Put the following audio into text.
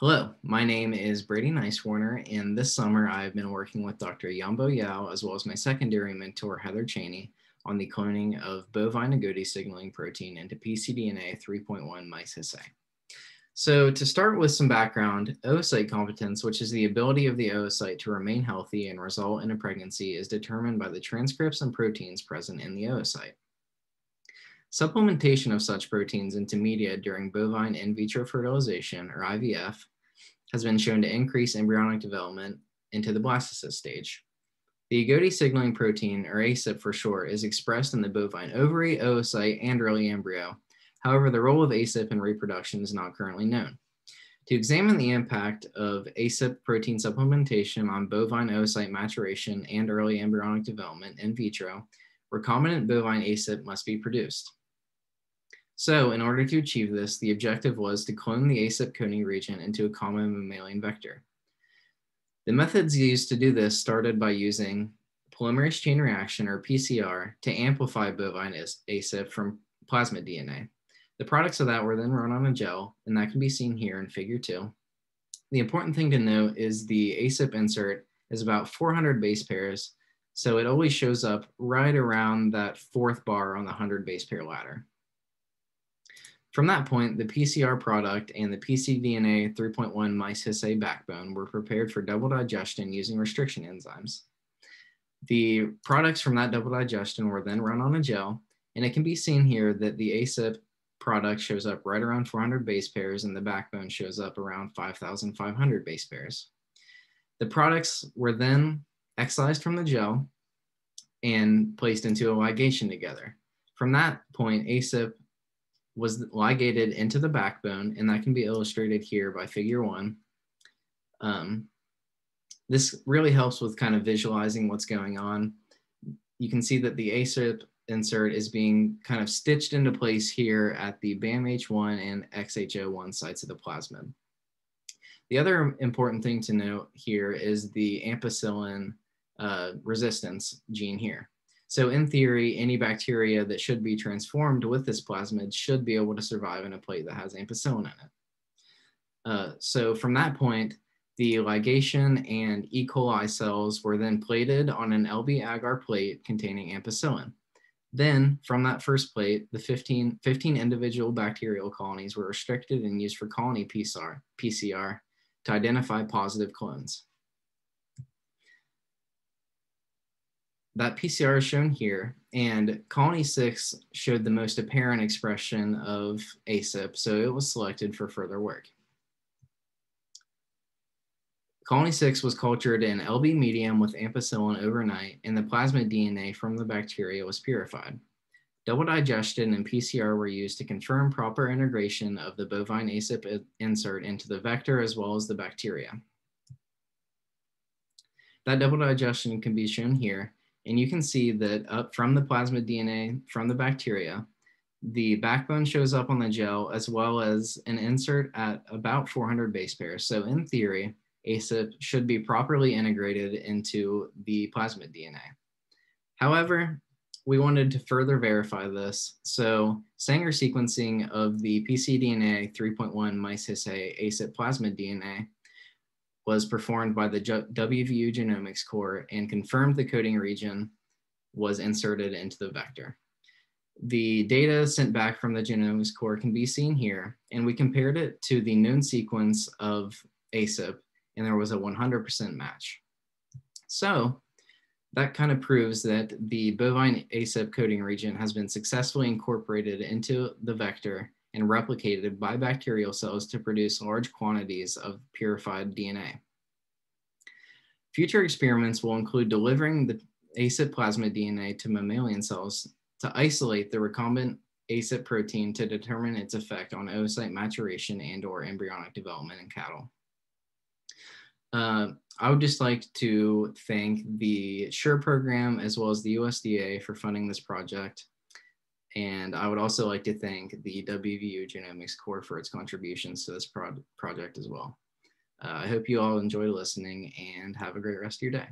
Hello, my name is Brady Nicewarner, and this summer I've been working with Dr. Yambo Yao as well as my secondary mentor, Heather Cheney, on the cloning of bovine agouti signaling protein into pcDNA 3.1 mice his So to start with some background, oocyte competence, which is the ability of the oocyte to remain healthy and result in a pregnancy, is determined by the transcripts and proteins present in the oocyte. Supplementation of such proteins into media during bovine in vitro fertilization, or IVF, has been shown to increase embryonic development into the blastocyst stage. The agouti signaling protein, or ASIP for short, is expressed in the bovine ovary, oocyte, and early embryo. However, the role of ASIP in reproduction is not currently known. To examine the impact of ASIP protein supplementation on bovine oocyte maturation and early embryonic development in vitro, recombinant bovine ASIP must be produced. So in order to achieve this, the objective was to clone the ASIP coding region into a common mammalian vector. The methods used to do this started by using polymerase chain reaction or PCR to amplify bovine ASIP from plasmid DNA. The products of that were then run on a gel, and that can be seen here in figure two. The important thing to note is the ASIP insert is about 400 base pairs, so it always shows up right around that fourth bar on the 100 base pair ladder. From that point, the PCR product and the pcDNA 3.1 mice his backbone were prepared for double digestion using restriction enzymes. The products from that double digestion were then run on a gel, and it can be seen here that the ASIP product shows up right around 400 base pairs and the backbone shows up around 5,500 base pairs. The products were then excised from the gel and placed into a ligation together. From that point, ASIP was ligated into the backbone, and that can be illustrated here by figure one. Um, this really helps with kind of visualizing what's going on. You can see that the ASIP insert is being kind of stitched into place here at the BAMH1 and XHO1 sites of the plasmid. The other important thing to note here is the ampicillin uh, resistance gene here. So in theory, any bacteria that should be transformed with this plasmid should be able to survive in a plate that has ampicillin in it. Uh, so from that point, the ligation and E. coli cells were then plated on an LB agar plate containing ampicillin. Then from that first plate, the 15, 15 individual bacterial colonies were restricted and used for colony PCR, PCR to identify positive clones. That PCR is shown here, and colony six showed the most apparent expression of ASIP, so it was selected for further work. Colony six was cultured in LB medium with ampicillin overnight, and the plasmid DNA from the bacteria was purified. Double digestion and PCR were used to confirm proper integration of the bovine ASIP insert into the vector as well as the bacteria. That double digestion can be shown here, and you can see that up from the plasmid DNA from the bacteria, the backbone shows up on the gel as well as an insert at about 400 base pairs. So in theory, ASIP should be properly integrated into the plasmid DNA. However, we wanted to further verify this. So Sanger sequencing of the pcDNA 3.1 mice Hisse ASIP plasmid DNA was performed by the WVU Genomics Core and confirmed the coding region was inserted into the vector. The data sent back from the Genomics Core can be seen here, and we compared it to the known sequence of ASIP, and there was a 100% match. So that kind of proves that the bovine ASIP coding region has been successfully incorporated into the vector and replicated by bacterial cells to produce large quantities of purified DNA. Future experiments will include delivering the ASIP plasmid DNA to mammalian cells to isolate the recombinant ASIP protein to determine its effect on oocyte maturation and or embryonic development in cattle. Uh, I would just like to thank the SURE program as well as the USDA for funding this project. And I would also like to thank the WVU Genomics Core for its contributions to this pro project as well. Uh, I hope you all enjoy listening and have a great rest of your day.